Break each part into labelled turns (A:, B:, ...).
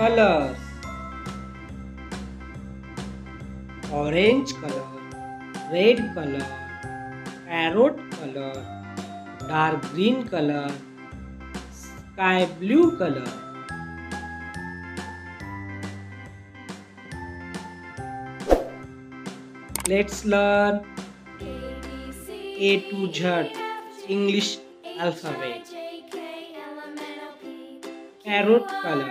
A: colors orange color red color parrot color dark green color sky blue color let's learn a to z english alphabet parrot color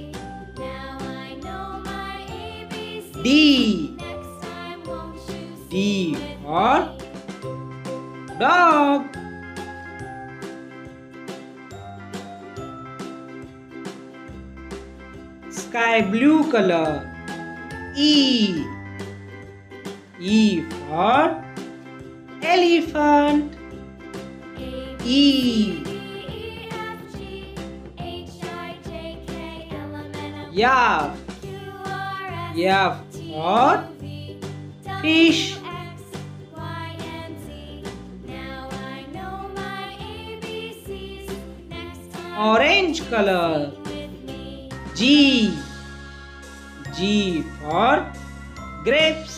A: D. D for dog. Sky blue color. E. E for elephant. E. Yeah. Yeah. और fish orange colour G G for grapes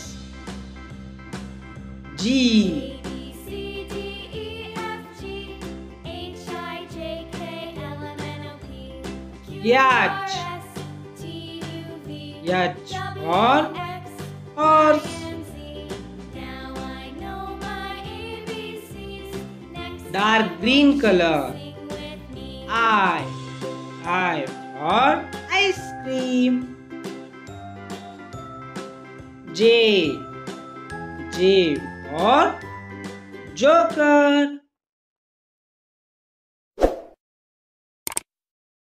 A: G याच याच और dark green color. I, I for ice cream. J, J for joker.